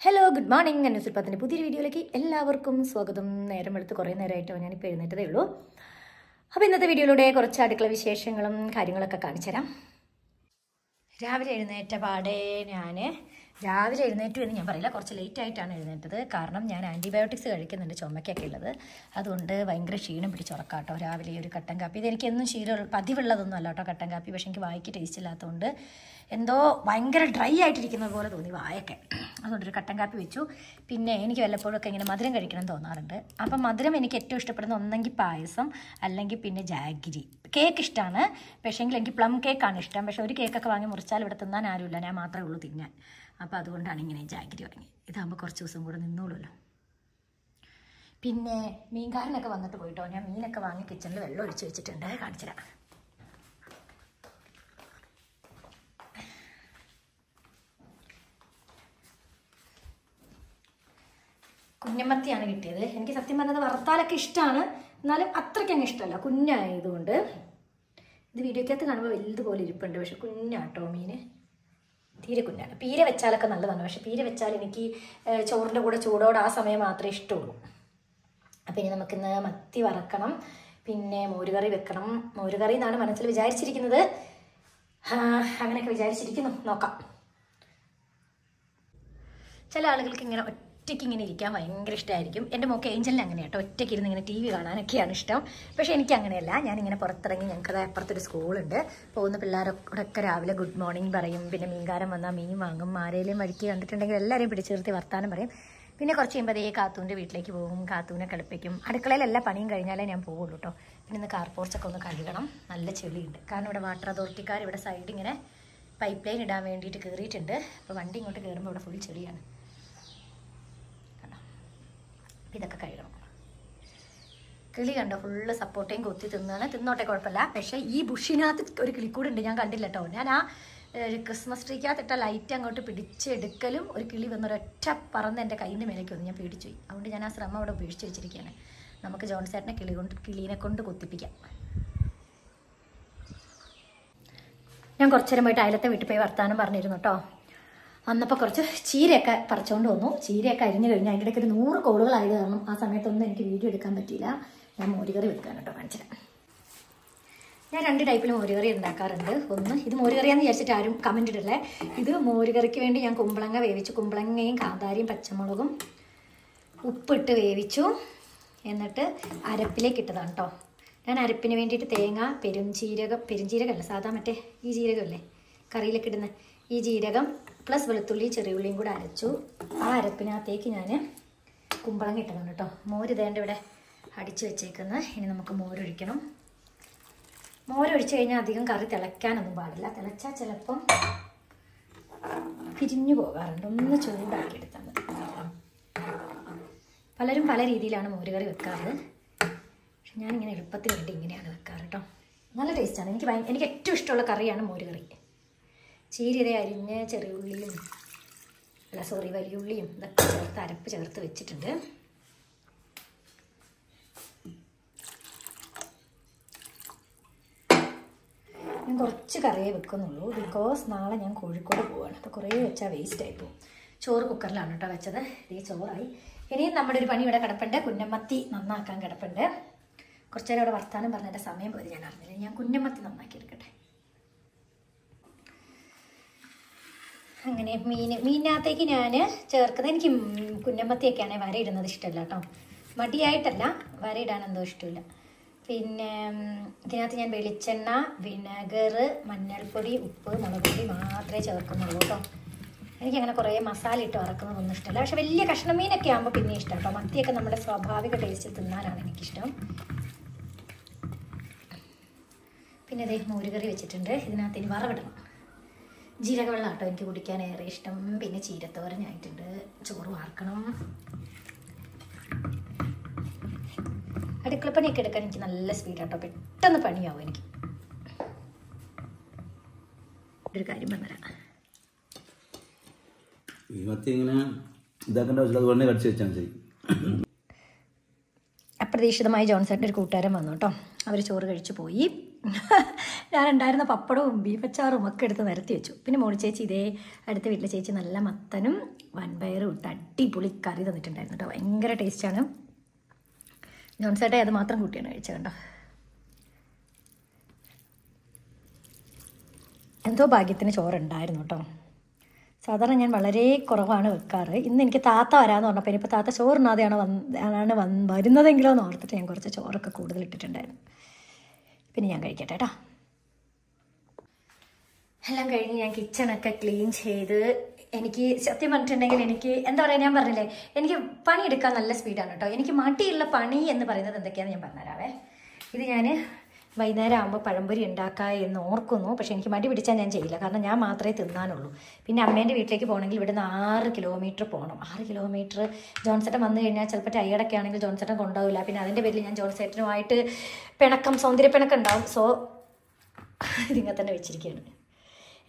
Hello good morning എന്നെ സുൽപ്പത്തിന്റെ പുതിയൊരു വീഡിയോയിലേക്ക് എല്ലാവർക്കും സ്വാഗതം. നേരം എടുത്ത് കുറേ നേരമായിട്ടോ ഞാനിപ്പോൾ എഴുന്നേറ്റതേ ഉള്ളൂ. അപ്പോൾ ഇന്നത്തെ വീഡിയോയിലൂടെ കുറച്ച് അടുക്കള വിശേഷങ്ങളും കാര്യങ്ങളൊക്കെ കാണിച്ചു തരാം രാവിലെ എഴുന്നേറ്റ പാടെ ഞാൻ രാവിലെ എഴുന്നേറ്റു എന്ന് ഞാൻ പറയില്ല. കുറച്ച് ലേറ്റ് ആയിട്ടാണ് എഴുന്നേറ്റത്. കാരണം ഞാൻ ആന്റിബയോട്ടിക്സ് കഴിക്കുന്നുണ്ട് ചുമക്കൊക്കെ ഉള്ളത്. അതുകൊണ്ട് ഭയങ്കര ക്ഷീണം പിടിച്ചുറക്കാട്ടോ രാവിലെ ഒരു കട്ടൻ കാപ്പി. ഇതെനിക്ക് എന്നും ശീലം പതിവുള്ളതൊന്നും അല്ല കേട്ടോ കട്ടൻ കാപ്പി. പക്ഷേ എനിക്ക് വായിക്ക് ടേസ്റ്റ് ഇല്ലാത്തതുകൊണ്ട് എന്തോ ഭയങ്കര ഡ്രൈ ആയിട്ടിരിക്കുന്നത് പോലെ തോന്നി വായൊക്കെ. അതുകൊണ്ട് ഒരു കട്ടൻ കാപ്പി വെച്ചു. പിന്നെ എനിക്ക് വല്ലപ്പോഴൊക്കെ ഇങ്ങനെ മധുരം കഴിക്കണം തോന്നാറുണ്ട്. അപ്പം മധുരം എനിക്ക് ഏറ്റവും ഇഷ്ടപ്പെടുന്ന ഒന്നെങ്കിൽ പായസം അല്ലെങ്കിൽ പിന്നെ ജാഗിരി. കേക്ക് ഇഷ്ടമാണ് പക്ഷേങ്കിൽ എനിക്ക് പ്ലം കേക്കാണ് ഇഷ്ടം. പക്ഷേ ഒരു കേക്കൊക്കെ വാങ്ങി മുറിച്ചാൽ ഇവിടെ തിന്നാൻ ആരുമില്ല. ഞാൻ മാത്രമേ ഉള്ളൂ തിന്നാൻ. അപ്പോൾ അതുകൊണ്ടാണ് ഇങ്ങനെ ജാഗ്രി വാങ്ങി ഇതാകുമ്പോൾ കുറച്ച് ദിവസം കൂടെ നിന്നോളൂല്ലോ. പിന്നെ മീൻകാരനൊക്കെ വന്നിട്ട് പോയിട്ടോ. ഞാൻ മീനൊക്കെ വാങ്ങി കിച്ചണിൽ വെള്ളം ഒഴിച്ച് വെച്ചിട്ടുണ്ട്. കാണിച്ചുതരാം. കുഞ്ഞമ്മത്തിയാണ് കിട്ടിയത്. എനിക്ക് സത്യം പറഞ്ഞത് വറുത്താലൊക്കെ ഇഷ്ടമാണ് എന്നാലും അത്രയ്ക്ക് അങ്ങ് ഇഷ്ടമല്ല. കുഞ്ഞായതുകൊണ്ട്. ഇത് വീഡിയോക്കകത്ത് കാണുമ്പോൾ വലുതുപോലെ ഇരിപ്പുണ്ട്. പക്ഷെ കുഞ്ഞാട്ടോ മീന്. തീരെ കുഞ്ഞാണ്. പീര വെച്ചാലൊക്കെ നല്ലതാണ്. പക്ഷെ പീര വെച്ചാൽ എനിക്ക് ചോറിന്റെ കൂടെ ചൂടോടെ ആ സമയം മാത്രമേ ഇഷ്ടമുള്ളൂ. അപ്പം ഇനി നമുക്കിന്ന് മത്തി വറക്കണം. പിന്നെ മോരുകറി വെക്കണം. മോരുകറി എന്നാണ് മനസ്സിൽ വിചാരിച്ചിരിക്കുന്നത്. അങ്ങനെയൊക്കെ വിചാരിച്ചിരിക്കുന്നു. നോക്കാം. ചില ആളുകൾക്ക് ഇങ്ങനെ ഒറ്റയ്ക്ക് ഇങ്ങനെ ഇരിക്കാൻ ഭയങ്കര ഇഷ്ടമായിരിക്കും എന്റെ മോക്ക് ഏഞ്ചലിന് അങ്ങനെ കേട്ടോ ഒറ്റയ്ക്ക് ഇരുന്ന് ഇങ്ങനെ ടി വി കാണാനൊക്കെയാണ് ഇഷ്ടം. പക്ഷേ എനിക്ക് അങ്ങനെയല്ല. ഞാനിങ്ങനെ പുറത്തിറങ്ങി ഞങ്ങൾക്ക് അപ്പുറത്തൊരു സ്കൂളുണ്ട്. പോകുന്ന പിള്ളേരൊക്കെ രാവിലെ ഗുഡ് മോർണിംഗ് പറയും. പിന്നെ മീൻകാരം വന്നാൽ മീൻ വാങ്ങും. ആരേലും വഴിക്ക് കണ്ടിട്ടുണ്ടെങ്കിൽ എല്ലാവരെയും പിടിച്ചു നിർത്തി വർത്താനം പറയും. പിന്നെ കുറച്ച് കഴിയുമ്പോൾ അതേ കാത്തൂന്റെ വീട്ടിലേക്ക് പോകും. കാത്തൂനെ കളിപ്പിക്കും. അടുക്കളയിൽ എല്ലാ പണിയും കഴിഞ്ഞാലേ ഞാൻ പോകുള്ളൂ കേട്ടോ പിന്നെ ഇന്ന് കാർ പോർച്ചൊക്കെ ഒന്ന് കഴുകണം. നല്ല ചെളിയുണ്ട്. കാരണം ഇവിടെ വാട്ടർ അതോറിറ്റിക്കാർ ഇവിടെ സൈഡ് ഇങ്ങനെ പൈപ്പ് ലൈൻ ഇടാൻ വേണ്ടിയിട്ട് കയറിയിട്ടുണ്ട് അപ്പോൾ വണ്ടി ഇങ്ങോട്ട് കയറുമ്പോൾ ഇവിടെ ഫുൾ ചെളിയാണ് കണ്ടോ അപ്പം ഇതൊക്കെ കഴുകണം കിളി കണ്ടോ? ഫുള്ള് സപ്പോർട്ടേയും കൊത്തി തിന്നാണ്. തിന്നോട്ടെ കുഴപ്പമില്ല. പക്ഷേ ഈ ബുഷിനകത്ത് ഒരു കിളിക്കൂട് ഉണ്ട്. ഞാൻ കണ്ടില്ല കേട്ടോ. ഞാൻ ആ ക്രിസ്മസ് ട്രീക്കകത്ത് ഇട്ട ലൈറ്റ് അങ്ങോട്ട് പിടിച്ചെടുക്കലും ഒരു കിളി വന്നൊരൊറ്റ പറന്ന് എന്റെ കയ്യിൽ നിന്ന് മേലേക്ക് വന്നു ഞാൻ പേടിച്ചു പോയി. അതുകൊണ്ട് ഞാൻ ആ ശ്രമം അവിടെ ഉപേക്ഷിച്ച് വെച്ചിരിക്കുകയാണ്. നമുക്ക് ജോൺസേട്ടനെ കിളി കൊണ്ട് കിളീനെ കൊണ്ട് കൊത്തിപ്പിക്കാം. ഞാൻ കുറച്ചു നേരം പോയിട്ട് അയലത്തെ വീട്ടിൽ പോയി വർത്താനം പറഞ്ഞിരുന്നു കേട്ടോ. വന്നപ്പോൾ കുറച്ച് ചീരയൊക്കെ പറിച്ചുകൊണ്ട് വന്നു. ചീരയൊക്കെ അരിഞ്ഞു കഴിഞ്ഞാൽ അതിന്റെ ഇടയ്ക്ക് ഒരു നൂറ് കോളുകളായത് കാരണം ആ സമയത്തൊന്നും എനിക്ക് വീഡിയോ എടുക്കാൻ പറ്റിയില്ല. ഞാൻ മോരുകറി വെക്കാൻ കേട്ടോ കാണിച്ചത്. ഞാൻ രണ്ട് ടൈപ്പിൽ മോരുകറി ഉണ്ടാക്കാറുണ്ട്. ഒന്ന് ഇത് മോരുകറിയാന്ന് വിചാരിച്ചിട്ട് ആരും കമന്റ് ഇടല്ലേ? ഇത് മോരുകറിക്ക് വേണ്ടി ഞാൻ കുമ്പളങ്ങ വേവിച്ചു. കുമ്പളങ്ങയും കാന്താരിയും പച്ചമുളകും ഉപ്പിട്ട് വേവിച്ചു. എന്നിട്ട് അരപ്പിലേക്ക് ഇട്ടതാണ് കേട്ടോ ഞാൻ അരപ്പിന് വേണ്ടിയിട്ട് തേങ്ങ പെരുംജീരകം പെരുംജീരകമല്ല സാധാ മറ്റേ ഈ ജീരകമല്ലേ കറിയിലേക്ക് ഇടുന്ന ഈ ജീരകം പ്ലസ് വെളുത്തുള്ളി ചെറിയുള്ളിയും കൂടെ അരച്ചു. ആ അരപ്പിനകത്തേക്ക് ഞാൻ കുമ്പളങ്ങ ഇട്ടതാണ് കേട്ടോ മോര് ഇതേണ്ട ഇവിടെ അടിച്ചു വെച്ചേക്കുന്നത് ഇനി നമുക്ക് മോരൊഴിക്കണം. മോരൊഴിച്ച് കഴിഞ്ഞാൽ അധികം കറി തിളയ്ക്കാനൊന്നും പാടില്ല. തിളച്ചാൽ ചിലപ്പം പിരിഞ്ഞു പോകാറുണ്ട്. ഒന്ന് ചൂടാക്കി എടുത്താൽ മതി പലരും പല രീതിയിലാണ് മോരുകറി വെക്കാറ്. പക്ഷെ ഞാനിങ്ങനെ എളുപ്പത്തിന് വേണ്ടി ഇങ്ങനെയാണ് വെക്കാറ് കേട്ടോ നല്ല ടേസ്റ്റാണ് എനിക്ക് എനിക്ക് ഏറ്റവും ഇഷ്ടമുള്ള കറിയാണ് മോരുകറി. ചീരത അരിഞ്ഞ ചെറിയ ഉള്ളിയും അല്ല സോറി വലിയ ഉള്ളിയും ഇതൊക്കെ ചേർത്ത് അരപ്പ് ചേർത്ത് വെച്ചിട്ടുണ്ട്. ഞാൻ കുറച്ച് കറിയേ വെക്കുന്നുള്ളൂ. ബിക്കോസ് നാളെ ഞാൻ കോഴിക്കോട് പോവാണ്. അപ്പോൾ കുറേ വെച്ചാൽ വേസ്റ്റ് ആയി പോകും. ചോറ് കുക്കറിലാണ് കേട്ടോ വെച്ചത്. ഇതേ ചോറായി. ഇനിയും നമ്മുടെ ഒരു പണി ഇവിടെ കിടപ്പുണ്ട്. കുഞ്ഞമ്മത്തി നന്നാക്കാൻ കിടപ്പുണ്ട്. കുറച്ചേരം അവിടെ വർത്താനം പറഞ്ഞതിന്റെ സമയം പോലെ ഞാൻ അറിഞ്ഞില്ല. ഞാൻ കുഞ്ഞമ്മത്തി നന്നാക്കി എടുക്കട്ടെ. അങ്ങനെ മീൻ മീനിനകത്തേക്ക് ഞാൻ ചേർക്കുന്നത് എനിക്ക് കുഞ്ഞമ്മത്തിയൊക്കെയാണ് വരയിടുന്നത് ഇഷ്ടമല്ല കേട്ടോ. മടിയായിട്ടല്ല വരയിടാൻ എന്തോ ഇഷ്ടമില്ല. പിന്നെ ഇതിനകത്ത് ഞാൻ വെളിച്ചെണ്ണ വിനെഗർ മഞ്ഞൾപ്പൊടി ഉപ്പ് മുളക് പൊടി മാത്രമേ ചേർക്കുന്നുള്ളൂ കേട്ടോ. എനിക്കങ്ങനെ കുറേ മസാല ഇട്ട് വറക്കുന്നതൊന്നും ഇഷ്ടമല്ല. പക്ഷെ വലിയ കഷ്ണം മീനൊക്കെ ആകുമ്പോൾ പിന്നെ ഇഷ്ടം കേട്ടോ. മത്തിയൊക്കെ നമ്മുടെ സ്വാഭാവിക ടേസ്റ്റ് തിന്നാനാണ് എനിക്കിഷ്ടം. പിന്നെ അതേ മോരുകറി വെച്ചിട്ടുണ്ട്. ഇതിനകത്ത് ഇനി വറവിടണം. ജീരക വെള്ളം എനിക്ക് കുടിക്കാൻ ഏറെ ഇഷ്ടം. പിന്നെ ചീരത്തോരനായിട്ടുണ്ട് ചോറ് വാർക്കണം. അടുക്കളപ്പണിയൊക്കെ എടുക്കാൻ എനിക്ക് നല്ല സ്പീഡാട്ടോ പെട്ടെന്ന് പണിയാവും എനിക്ക്. ഒരു കാര്യം പറഞ്ഞുതരാം. ഇങ്ങനെ ഇതാക്കേണ്ട ആവശ്യമില്ല. അതുകൊണ്ട് കടിച്ചു വെച്ചാൽ ശരി അപ്രതീക്ഷിതമായി ജോൺസേട്ടന്റെ ഒരു കൂട്ടുകാരൻ വന്നു കേട്ടോ. അവർ ചോറ് കഴിച്ചു പോയി. ഞാൻ ഉണ്ടായിരുന്ന പപ്പടവും ബീഫച്ചാറും ഒക്കെ എടുത്ത് നിരത്തി വെച്ചു. പിന്നെ മോളി ചേച്ചി ഇതേ അടുത്ത വീട്ടിലെ ചേച്ചി നല്ല മത്തനും വൻപയറും ഇട്ട് അടിപൊളി കറി തന്നിട്ടുണ്ടായിരുന്നു കേട്ടോ. ഭയങ്കര ടേസ്റ്റാണ്. ജോൺസേട്ടെ അത് മാത്രം കൂട്ടിയാണ് കഴിച്ചത് കേട്ടോ. എന്തോ ഭാഗ്യത്തിന് ചോറുണ്ടായിരുന്നു കേട്ടോ. സാധാരണ ഞാൻ വളരെ കുറവാണ് വെക്കാറ്. ഇന്ന് എനിക്ക് താത്ത വരാമെന്ന് പറഞ്ഞപ്പോൾ ഇനിയിപ്പോൾ താത്ത ചോറിനാതെയാണ് വന്ന് ആണ് വന്ന് വരുന്നതെങ്കിലോ എന്ന് ഓർത്തിട്ട് ഞാൻ കുറച്ച് ചോറൊക്കെ കൂടുതൽ ഇട്ടിട്ടുണ്ടായിരുന്നു. പിന്നെ ഞാൻ കഴിക്കട്ടെ കേട്ടോ എല്ലാം കഴിഞ്ഞ് ഞാൻ കിച്ചണൊക്കെ ക്ലീൻ ചെയ്ത് എനിക്ക് സത്യം പറഞ്ഞിട്ടുണ്ടെങ്കിൽ എനിക്ക് എന്താ പറയുക ഞാൻ പറഞ്ഞില്ലേ എനിക്ക് പണിയെടുക്കാൻ നല്ല സ്പീഡാണ് കേട്ടോ എനിക്ക് മടിയുള്ള പണി എന്ന് പറയുന്നത് എന്തൊക്കെയാണെന്ന് ഞാൻ പറഞ്ഞുതരാവേ. ഇത് ഞാൻ വൈകുന്നേരം ആകുമ്പോൾ പഴംപൊരി ഉണ്ടാക്കുക എന്ന് ഓർക്കുന്നു. പക്ഷെ എനിക്ക് മടി പിടിച്ചാൽ ഞാൻ ചെയ്യില്ല. കാരണം ഞാൻ മാത്രമേ തിന്നാനുള്ളൂ. പിന്നെ അമ്മേന്റെ വീട്ടിലേക്ക് പോകണമെങ്കിൽ ഇവിടുന്ന് ആറ് കിലോമീറ്റർ പോകണം. ആറ് കിലോമീറ്റർ ജോൺസേട്ടൻ വന്നു കഴിഞ്ഞാൽ ചിലപ്പോൾ ടയർഡൊക്കെ ആണെങ്കിൽ ജോൺസേട്ടൻ കൊണ്ടുപോകില്ല. പിന്നെ അതിന്റെ പേരിൽ ഞാൻ ജോൺസേട്ടനുമായിട്ട് പിണക്കം സൗന്ദര്യ പിണക്കം ഉണ്ടാവും. സോ ഇതിങ്ങനെ തന്നെ വെച്ചിരിക്കുകയാണ്.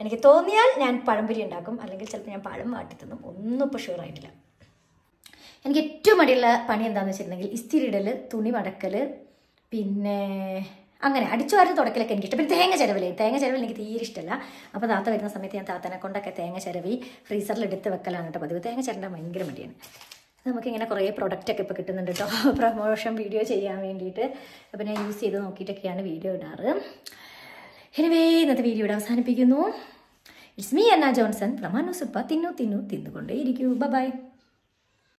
എനിക്ക് തോന്നിയാൽ ഞാൻ പഴംപൊരി ഉണ്ടാക്കും. അല്ലെങ്കിൽ ചിലപ്പോൾ ഞാൻ പഴം വാട്ടി തിന്നും. ഒന്നും ഇപ്പോൾ ഷുവർ ആയിട്ടില്ല. എനിക്ക് ഏറ്റവും മടിയുള്ള പണി എന്താണെന്ന് വെച്ചിട്ടുണ്ടെങ്കിൽ ഇസ്തിരിയിടൽ തുണി മടക്കൽ പിന്നെ അങ്ങനെ അടിച്ചു വാരി തുടക്കലൊക്കെ എനിക്ക് ഇഷ്ടം പിന്നെ തേങ്ങ ചിരവലേ. തേങ്ങ ചിരവൽ എനിക്ക് തീരെ ഇഷ്ടമല്ല അപ്പോൾ താത്ത വരുന്ന സമയത്ത് ഞാൻ താത്തനെ കൊണ്ടൊക്കെ തേങ്ങ ചിരവി ഫ്രീസറിൽ എടുത്ത് വെക്കലാണ് കേട്ടോ പതിവ്. തേങ്ങ ചിരണ്ട ഭയങ്കര മടിയാണ്. നമുക്കിങ്ങനെ കുറേ പ്രൊഡക്റ്റൊക്കെ ഇപ്പോൾ കിട്ടുന്നുണ്ട് കേട്ടോ പ്രൊമോഷൻ വീഡിയോ ചെയ്യാൻ വേണ്ടിയിട്ട്. അപ്പോൾ ഞാൻ യൂസ് ചെയ്ത് നോക്കിയിട്ടൊക്കെയാണ് വീഡിയോ ഇടാറ്. എനിവേ ഇന്നത്തെ വീഡിയോ ഇവിടെ അവസാനിപ്പിക്കുന്നു. ഇറ്റ്സ് മീ അന്ന ജോൺസൺ പ്രമാണു സുപ്പ തിന്നു തിന്നു തിന്നുകൊണ്ടേയിരിക്കൂ. ബൈ